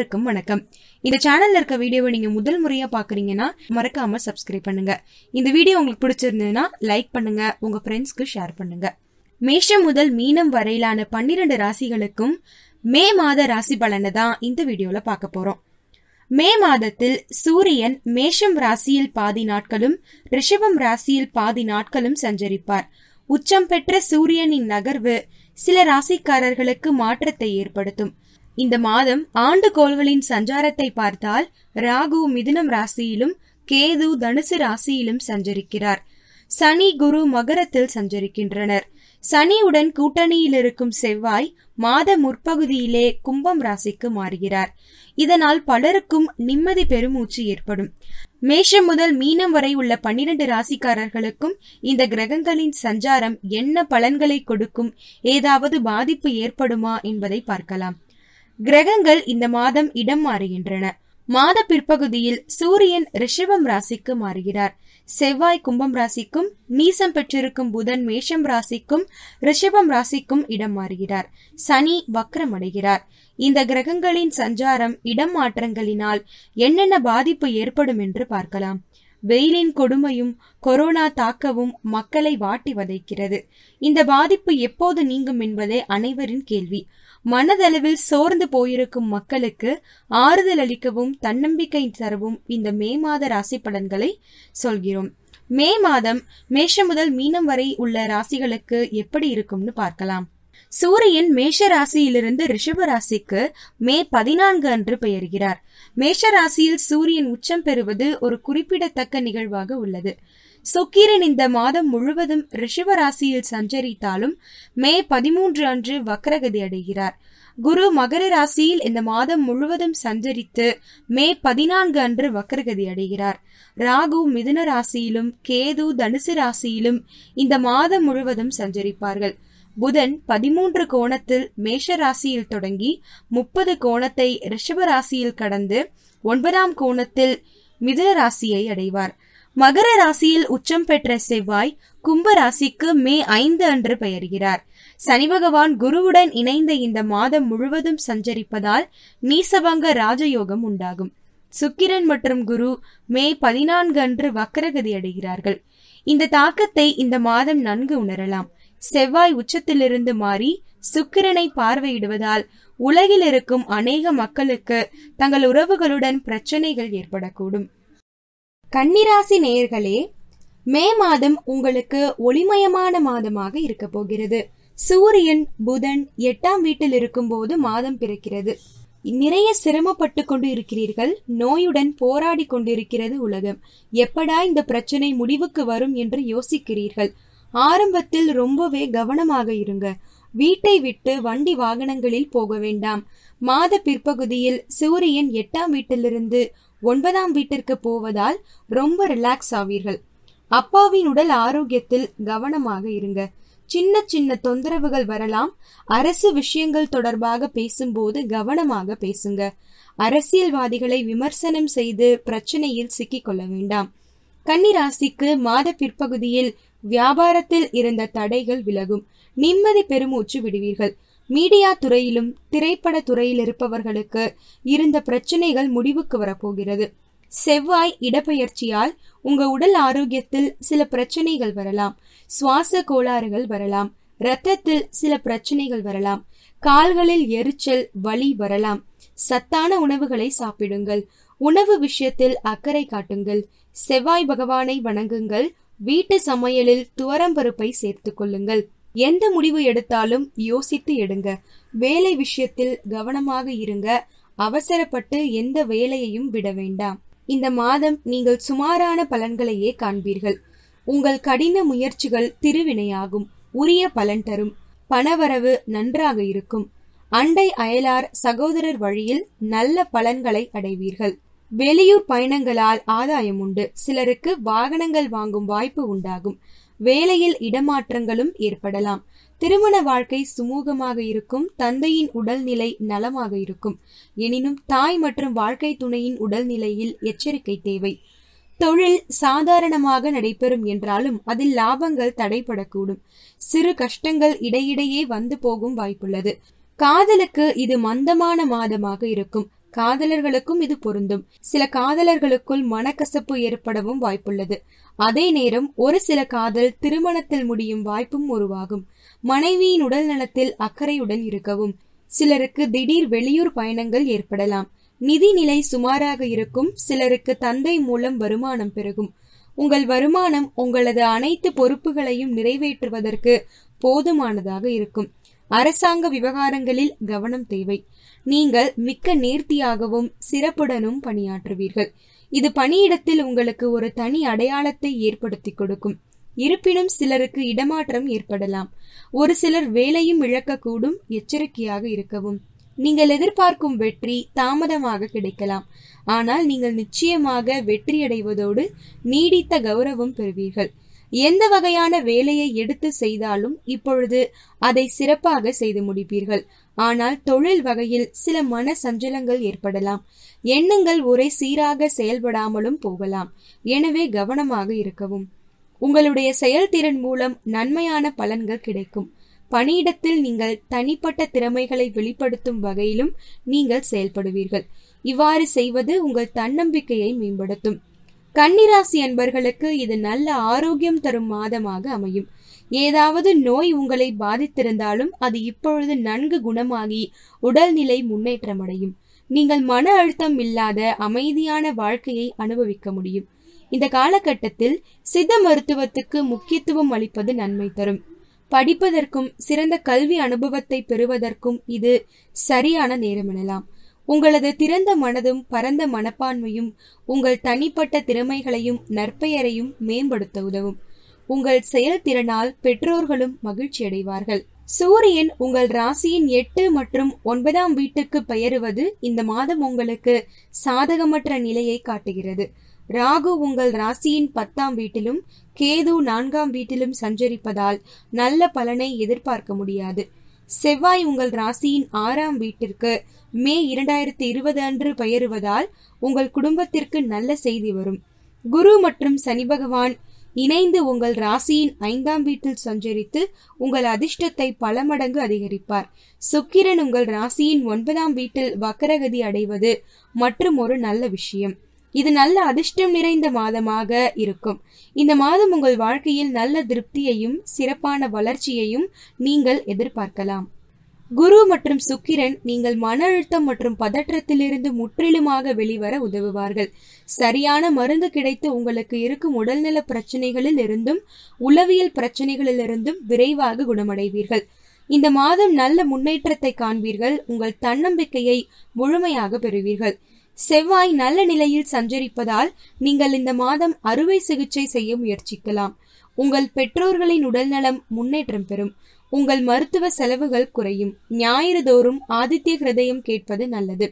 அனைவருக்கும் வணக்கம். இந்த சேனல்ல இருக்க வீடியோவை நீங்க முதல் முறையா பாக்குறீங்கன்னா மறக்காம சப்ஸ்கிரைப் பண்ணுங்க. இந்த வீடியோ உங்களுக்கு பிடிச்சிருந்ததுன்னா லைக் பண்ணுங்க. உங்க ஃப்ரெண்ட்ஸ்க்கு ஷேர் பண்ணுங்க. மேஷம் முதல் மீனம் வரையிலான பன்னிரண்டு ராசிகளுக்கும் மே மாத ராசி பலனை தான் இந்த வீடியோல பார்க்க போறோம். மே மாதத்தில் சூரியன் மேஷம் ராசியில் பாதி நாட்களும் ரிஷபம் ராசியில் பாதி நாட்களும் சஞ்சரிப்பார். உச்சம் பெற்ற சூரியனின் நகர்வு சில ராசிக்காரர்களுக்கு மாற்றத்தை ஏற்படுத்தும். இந்த மாதம் ஆண்டு கோள்களின் சஞ்சாரத்தை பார்த்தால் ராகு மிதுனம் ராசியிலும் கேது தனுசு ராசியிலும் சஞ்சரிக்கிறார். சனி குரு மகரத்தில் சஞ்சரிக்கின்றனர். சனியுடன் கூட்டணியில் இருக்கும் செவ்வாய் மாத முற்பகுதியிலே கும்பம் ராசிக்கு மாறுகிறார். இதனால் பலருக்கும் நிம்மதி பெருமூச்சு ஏற்படும். மேஷம் முதல் மீனம் வரை உள்ள பன்னிரண்டு ராசிக்காரர்களுக்கும் இந்த கிரகங்களின் சஞ்சாரம் என்ன பலன்களை கொடுக்கும் ஏதாவது பாதிப்பு ஏற்படுமா என்பதை பார்க்கலாம். கிரகங்கள் இந்த மாதம் இடம் மாறுகின்றன. மாத பிற்பகுதியில் சூரியன் ரிஷபம் ராசிக்கு மாறுகிறார். செவ்வாய் கும்பம் ராசிக்கும் நீசம் பெற்றிருக்கும் புதன் மேஷம் ராசிக்கும் ரிஷபம் ராசிக்கும் இடம் மாறுகிறார். சனி வக்ரம் அடைகிறார் இந்த கிரகங்களின் சஞ்சாரம் இடம் மாற்றங்களினால் என்னென்ன பாதிப்பு ஏற்படும் என்று பார்க்கலாம். வெயிலின் கொடுமையும் கொரோனா தாக்கவும் மக்களை வாட்டி வதைக்கிறது. இந்த பாதிப்பு எப்போது நீங்கும் என்பதே அனைவரின் கேள்வி. மனதளவில் சோர்ந்து போயிருக்கும் மக்களுக்கு ஆறுதல் அளிக்கவும் தன்னம்பிக்கை தரவும் இந்த மே மாத ராசி பலன்களை சொல்கிறோம். மே மாதம் மேஷம் முதல் மீனம் வரை உள்ள ராசிகளுக்கு எப்படி இருக்கும்னு பார்க்கலாம். சூரியன் மேஷ ராசியிலிருந்து ரிஷப ராசிக்கு மே பதினான்கு அன்று பெயர்கிறார். மேஷ ராசியில் சூரியன் உச்சம் பெறுவது ஒரு குறிப்பிடத்தக்க நிகழ்வாக உள்ளது. சுக்கிரன் இந்த மாதம் முழுவதும் ரிஷப ராசியில் சஞ்சரித்தாலும் மே பதிமூன்று அன்று வக்ரகதி அடைகிறார். குரு மகர ராசியில் இந்த மாதம் முழுவதும் சஞ்சரித்து மே பதினான்கு அன்று வக்ரகதி அடைகிறார். ராகு மிதுன ராசியிலும் கேது தனுசு ராசியிலும் இந்த மாதம் முழுவதும் சஞ்சரிப்பார்கள். புதன் பதிமூன்று கோணத்தில் மேஷ ராசியில் தொடங்கி முப்பது கோணத்தை ரிஷப ராசியில் கடந்து ஒன்பதாம் கோணத்தில் மிதுன ராசியை அடைவார். மகர ராசியில் உச்சம் பெற்ற செவ்வாய் கும்ப ராசிக்கு மே ஐந்து அன்று பெயர்கிறார். சனி பகவான் குருவுடன் இணைந்த இந்த மாதம் முழுவதும் சஞ்சரிப்பதால் நீசபங்க ராஜயோகம் உண்டாகும். சுக்கிரன் மற்றும் குரு மே பதினான்கு அன்று வக்கரகதி அடைகிறார்கள். இந்த தாக்கத்தை இந்த மாதம் நன்கு உணரலாம். செவ்வாய் உச்சத்திலிருந்து மாறி சுக்கிரனை பார்வையிடுவதால் உலகில் இருக்கும் அநேக மக்களுக்கு தங்கள் உறவுகளுடன் பிரச்சனைகள் ஏற்படக்கூடும். கன்னிராசி நேயர்களே மே மாதம் உங்களுக்கு ஒளிமயமான மாதமாக இருக்க போகிறது. சூரியன் புதன் எட்டாம் வீட்டில் இருக்கும்போது மாதம் பிறக்கிறது. நிறைய சிரமப்பட்டு கொண்டு இருக்கிறீர்கள். நோயுடன் போராடி கொண்டிருக்கிறது உலகம். எப்படா இந்த பிரச்சனை முடிவுக்கு வரும் என்று யோசிக்கிறீர்கள். ஆரம்பத்தில் ரொம்பவே கவனமாக இருங்க. வீட்டை விட்டு வண்டி வாகனங்களில் போக வேண்டாம். மாத பிற்பகுதியில் சூரியன் எட்டாம் வீட்டிலிருந்து ஒன்பதாம் வீட்டிற்கு போவதால் ரொம்ப ரிலாக்ஸ் ஆவீர்கள். அப்பாவின் உடல் ஆரோக்கியத்தில் கவனமாக இருங்க. சின்ன சின்ன தொந்தரவுகள் வரலாம். அரசு விஷயங்கள் தொடர்பாக பேசும்போது கவனமாக பேசுங்க. அரசியல்வாதிகளை விமர்சனம் செய்து பிரச்சனையில் சிக்கிக் கொள்ள வேண்டாம். கன்னிராசிக்கு மாத பிற்பகுதியில் வியாபாரத்தில் இருந்த தடைகள் விலகும். நிம்மதி பெருமூச்சு விடுவீர்கள். மீடியா துறையிலும் திரைப்பட துறையில் இருப்பவர்களுக்கு இருந்த பிரச்சனைகள் முடிவுக்கு வரப்போகிறது. செவ்வாய் இடப்பெயர்ச்சியால் உங்க உடல் ஆரோக்கியத்தில் சில பிரச்சனைகள் வரலாம். சுவாச கோளாறுகள் வரலாம். இரத்தத்தில் சில பிரச்சனைகள் வரலாம். கால்களில் எரிச்சல் வலி வரலாம். சத்தான உணவுகளை சாப்பிடுங்கள். உணவு விஷயத்தில் அக்கறை காட்டுங்கள். செவ்வாய் பகவானை வணங்குங்கள். வீட்டு சமையலில் துவரம்பருப்பை சேர்த்து கொள்ளுங்கள். எந்த முடிவு எடுத்தாலும் யோசித்து எடுங்க. வேலை விஷயத்தில் கவனமாக இருங்க. அவசரப்பட்டு எந்த வேலையையும் விட வேண்டாம். இந்த மாதம் நீங்கள் சுமாரான பலன்களையே காண்பீர்கள். உங்கள் கடின முயற்சிகள் திருவினையாகும். உரிய பலன் தரும். பணவரவு நன்றாக இருக்கும். அண்டை அயலார் சகோதரர் வழியில் நல்ல பலன்களை அடைவீர்கள். வெளியூர் பயணங்களால் ஆதாயம் உண்டு சிலருக்கு வாகனங்கள் வாங்கும் வாய்ப்பு உண்டாகும். வேலையில் இடமாற்றங்களும் ஏற்படலாம். திருமண வாழ்க்கை சுமூகமாக இருக்கும். தந்தையின் உடல்நிலை நலமாக இருக்கும். எனினும் தாய் மற்றும் வாழ்க்கை துணையின் உடல்நிலையில் எச்சரிக்கை தேவை. தொழில் சாதாரணமாக நடைபெறும் என்றாலும் அதில் லாபங்கள் தடைபடக்கூடும். சிறு கஷ்டங்கள் இடையிடையே வந்து போகும் வாய்ப்புள்ளது. காதலுக்கு இது மந்தமான மாதமாக இருக்கும். காதலர்களுக்கும் இது பொருந்தும். சில காதலர்களுக்குள் மனக்கசப்பு ஏற்படவும் வாய்ப்புள்ளது. அதே நேரம் ஒரு சில காதல் திருமணத்தில் முடியும் வாய்ப்பும் உருவாகும். மனைவியின் உடல் நலத்தில் அக்கறையுடன் இருக்கவும். சிலருக்கு திடீர் வெளியூர் பயணங்கள் ஏற்படலாம். நிதிநிலை சுமாராக இருக்கும். சிலருக்கு தந்தை மூலம் வருமானம் பெருகும். உங்கள் வருமானம் உங்களது அனைத்து பொறுப்புகளையும் நிறைவேற்றுவதற்கு போதுமானதாக இருக்கும். அரசாங்க விவகாரங்களில் கவனம் தேவை. நீங்கள் மிக்க நேர்த்தியாகவும் சிறப்புடனும் பணியாற்றுவீர்கள். இது பணியிடத்தில் உங்களுக்கு ஒரு தனி அடையாளத்தை ஏற்படுத்தி கொடுக்கும். இருப்பினும் சிலருக்கு இடமாற்றம் ஏற்படலாம். ஒரு சிலர் வேலையும் இழக்கக்கூடும் எச்சரிக்கையாக இருக்கவும். நீங்கள் எதிர்பார்க்கும் வெற்றி தாமதமாக கிடைக்கலாம். ஆனால் நீங்கள் நிச்சயமாக வெற்றியடைவதோடு நீடித்த கௌரவம் பெறுவீர்கள். எந்த வகையான வேலையை எடுத்து செய்தாலும் இப்பொழுது அதை சிறப்பாக செய்து முடிப்பீர்கள். ஆனால் தொழில் வகையில் சில மன சஞ்சலங்கள் ஏற்படலாம். எண்ணங்கள் ஒரே சீராக செயல்படாமலும் போகலாம். எனவே கவனமாக இருக்கவும். உங்களுடைய செயல்திறன் மூலம் நன்மையான பலன்கள் கிடைக்கும். பணியிடத்தில் நீங்கள் தனிப்பட்ட திறமைகளை வெளிப்படுத்தும் வகையிலும் நீங்கள் செயல்படுவீர்கள். இவ்வாறு செய்வது உங்கள் தன்னம்பிக்கையை மேம்படுத்தும். கன்னிராசி அன்பர்களுக்கு இது நல்ல ஆரோக்கியம் தரும் மாதமாக அமையும். ஏதாவது நோய் உங்களை பாதித்திருந்தாலும் அது இப்பொழுது நன்கு குணமாகி உடல்நிலை முன்னேற்றமடையும். நீங்கள் மன அழுத்தம் இல்லாத அமைதியான வாழ்க்கையை அனுபவிக்க முடியும். இந்த காலகட்டத்தில் சித்த மருத்துவத்துக்கு முக்கியத்துவம் அளிப்பது நன்மை தரும். படிப்பதற்கும் சிறந்த கல்வி அனுபவத்தை பெறுவதற்கும் இது சரியான நேரம் எனலாம். உங்களது திறந்த மனதும் பரந்த மனப்பான்மையும் உங்கள் தனிப்பட்ட திறமைகளையும் நற்பெயரையும் மேம்படுத்த உதவும். உங்கள் செயல்திறனால் பெற்றோர்களும் மகிழ்ச்சி அடைவார்கள் சூரியன் உங்கள் ராசியின் எட்டு மற்றும் ஒன்பதாம் வீட்டுக்கு பெயருவது இந்த மாதம் உங்களுக்கு சாதகமற்ற நிலையை காட்டுகிறது. ராகு உங்கள் ராசியின் பத்தாம் வீட்டிலும் கேது நான்காம் வீட்டிலும் சஞ்சரிப்பதால் நல்ல பலனை எதிர்பார்க்க முடியாது. செவ்வாய் உங்கள் ராசியின் ஆறாம் வீட்டிற்கு மே இரண்டாயிரத்தி இருபது அன்று பெயருவதால் உங்கள் குடும்பத்திற்கு நல்ல செய்தி வரும். குரு மற்றும் சனி பகவான் இணைந்து உங்கள் ராசியின் ஐந்தாம் வீட்டில் சஞ்சரித்து உங்கள் அதிர்ஷ்டத்தை பல மடங்கு அதிகரிப்பார். சுக்கிரன் உங்கள் ராசியின் ஒன்பதாம் வீட்டில் வக்கரகதி அடைவது மற்றும் ஒரு நல்ல விஷயம். இது நல்ல அதிர்ஷ்டம் நிறைந்த மாதமாக இருக்கும். இந்த மாதம் உங்கள் வாழ்க்கையில் நல்ல திருப்தியையும் சிறப்பான வளர்ச்சியையும் நீங்கள் எதிர்பார்க்கலாம். குரு மற்றும் சுக்கிரன் நீங்கள் மன அழுத்தம் மற்றும் பதற்றத்திலிருந்து முற்றிலுமாக வெளிவர உதவுவார்கள். சரியான மருந்து கிடைத்து உங்களுக்கு இருக்கும் உடல்நல பிரச்சனைகளில் இருந்தும் உளவியல் பிரச்சனைகளிலிருந்தும் விரைவாக குணமடைவீர்கள். இந்த மாதம் நல்ல முன்னேற்றத்தை காண்பீர்கள். உங்கள் தன்னம்பிக்கையை முழுமையாக பெறுவீர்கள். செவ்வாய் நல்ல நிலையில் சஞ்சரிப்பதால் நீங்கள் இந்த மாதம் அறுவை சிகிச்சை செய்ய முயற்சிக்கலாம். உங்கள் பெற்றோர்களின் உடல்நலம் முன்னேற்றம் பெறும். உங்கள் மருத்துவ செலவுகள் குறையும். ஞாயிறு தோறும் ஆதித்ய ஹிருதயம் கேட்பது நல்லது.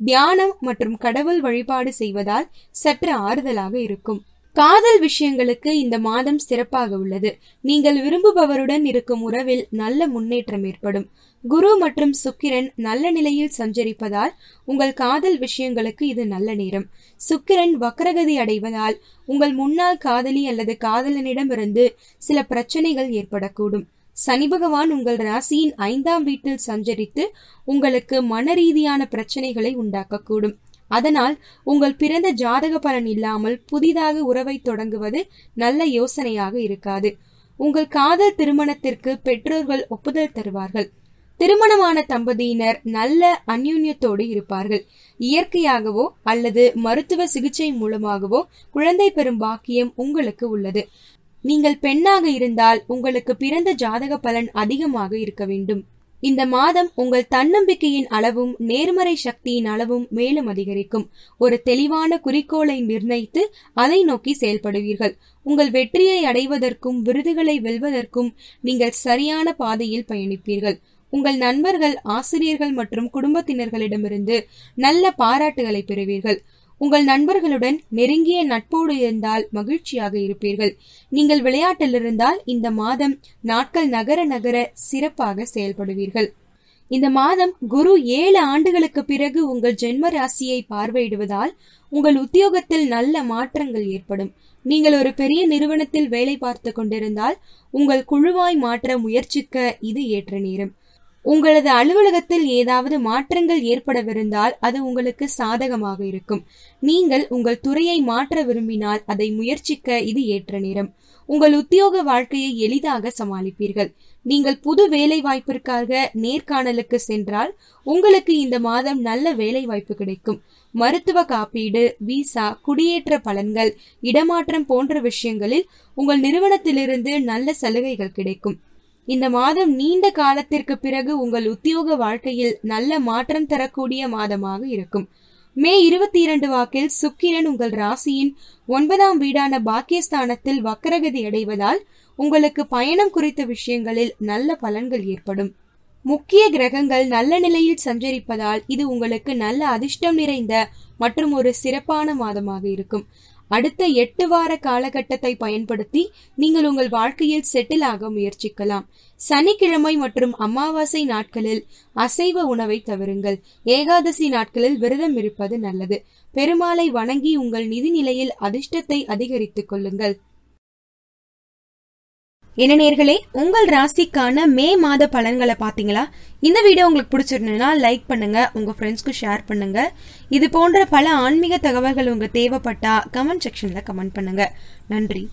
தியானம் மற்றும் கடவுள் வழிபாடு செய்வதால் சற்று ஆறுதலாக இருக்கும். காதல் விஷயங்களுக்கு இந்த மாதம் சிறப்பாக உள்ளது. நீங்கள் விரும்புபவருடன் இருக்கும் உறவில் நல்ல முன்னேற்றம் ஏற்படும். குரு மற்றும் சுக்கிரன் நல்ல நிலையில் சஞ்சரிப்பதால் உங்கள் காதல் விஷயங்களுக்கு இது நல்ல நேரம். சுக்கிரன் வக்ரகதி அடைவதால் உங்கள் முன்னாள் காதலி அல்லது காதலனிடமிருந்து சில பிரச்சனைகள் ஏற்படக்கூடும். சனி பகவான் உங்கள் ராசியின் ஐந்தாம் வீட்டில் சஞ்சரித்து உங்களுக்கு மன ரீதியான பிரச்சனைகளை உண்டாக்கக்கூடும். அதனால் உங்கள் பிறந்த ஜாதக பலன் இல்லாமல் புதிதாக உறவை தொடங்குவது நல்ல யோசனையாக இருக்காது. உங்கள் காதல் திருமணத்திற்கு பெற்றோர்கள் ஒப்புதல் தருவார்கள். திருமணமான தம்பதியினர் நல்ல அந்யுன்யத்தோடு இருப்பார்கள். இயற்கையாகவோ அல்லது மருத்துவ சிகிச்சை மூலமாகவோ குழந்தை பெறும் பாக்கியம் உங்களுக்கு உள்ளது. நீங்கள் பெண்ணாக இருந்தால் உங்களுக்கு பிறந்த ஜாதக பலன் அதிகமாக இருக்க வேண்டும். இந்த மாதம் உங்கள் தன்னம்பிக்கையின் அளவும் நேர்மறை சக்தியின் அளவும் மேலும் அதிகரிக்கும். ஒரு தெளிவான குறிக்கோளை நிர்ணயித்து அதை நோக்கி செயல்படுவீர்கள். உங்கள் வெற்றியை அடைவதற்கும் விருதுகளை வெல்வதற்கும் நீங்கள் சரியான பாதையில் பயணிப்பீர்கள். உங்கள் நண்பர்கள் ஆசிரியர்கள் மற்றும் குடும்பத்தினர்களிடமிருந்து நல்ல பாராட்டுகளை பெறுவீர்கள். உங்கள் நண்பர்களுடன் நெருங்கிய நட்போடு இருந்தால் மகிழ்ச்சியாக இருப்பீர்கள். நீங்கள் விளையாட்டில் இருந்தால் இந்த மாதம் நாட்கள் நகர நகர சிறப்பாக செயல்படுவீர்கள். இந்த மாதம் குரு ஏழு ஆண்டுகளுக்கு பிறகு உங்கள் ஜென்ம ராசியை பார்வையிடுவதால் உங்கள் உத்தியோகத்தில் நல்ல மாற்றங்கள் ஏற்படும். நீங்கள் ஒரு பெரிய நிறுவனத்தில் வேலை பார்த்து கொண்டிருந்தால் உங்கள் குழுவாய் மாற்ற முயற்சிக்க இது ஏற்ற நேரம். உங்களது அலுவலகத்தில் ஏதாவது மாற்றங்கள் ஏற்படவிருந்தால் அது உங்களுக்கு சாதகமாக இருக்கும். நீங்கள் உங்கள் துறையை மாற்ற விரும்பினால் அதை முயற்சிக்க இது ஏற்ற நேரம். உங்கள் உத்தியோக வாழ்க்கையை எளிதாக சமாளிப்பீர்கள். நீங்கள் புது வேலை வாய்ப்பிற்காக நேர்காணலுக்கு சென்றால் உங்களுக்கு இந்த மாதம் நல்ல வேலை வாய்ப்பு கிடைக்கும். மருத்துவ காப்பீடு விசா குடியேற்ற பலன்கள் இடமாற்றம் போன்ற விஷயங்களில் உங்கள் நிறுவனத்திலிருந்து நல்ல சலுகைகள் கிடைக்கும். இந்த மாதம் நீண்ட காலத்திற்கு பிறகு உங்கள் உத்தியோக வாழ்க்கையில் நல்ல மாற்றம் தரக்கூடிய மாதமாக இருக்கும். மே இருபத்தி இரண்டு வாக்கில் சுக்கிரன் உங்கள் ராசியின் ஒன்பதாம் வீடான பாக்கியஸ்தானத்தில் வக்கரகதி அடைவதால் உங்களுக்கு பயணம் குறித்த விஷயங்களில் நல்ல பலன்கள் ஏற்படும். முக்கிய கிரகங்கள் நல்ல நிலையில் சஞ்சரிப்பதால் இது உங்களுக்கு நல்ல அதிர்ஷ்டம் நிறைந்த மற்றும் ஒரு சிறப்பான மாதமாக இருக்கும். அடுத்த எட்டு வார காலகட்டத்தை பயன்படுத்தி நீங்கள் உங்கள் வாழ்க்கையில் செட்டில் ஆக முயற்சிக்கலாம். சனிக்கிழமை மற்றும் அமாவாசை நாட்களில் அசைவ உணவை தவிருங்கள் ஏகாதசி நாட்களில் விரதம் இருப்பது நல்லது. பெருமாளை வணங்கி உங்கள் நிதி நிலையில் அதிர்ஷ்டத்தை அதிகரித்துக் கொள்ளுங்கள். என்ன நேர்களே உங்கள் ராசிக்கான மே மாத பலன்களை பார்த்தீங்களா? இந்த வீடியோ உங்களுக்கு பிடிச்சிருந்ததுன்னா லைக் பண்ணுங்க உங்க ஃப்ரெண்ட்ஸ்க்கு ஷேர் பண்ணுங்க. இது போன்ற பல ஆன்மீக தகவல்கள் உங்களுக்கு தேவைப்பட்டா கமெண்ட் செக்ஷன்ல கமெண்ட் பண்ணுங்க. நன்றி.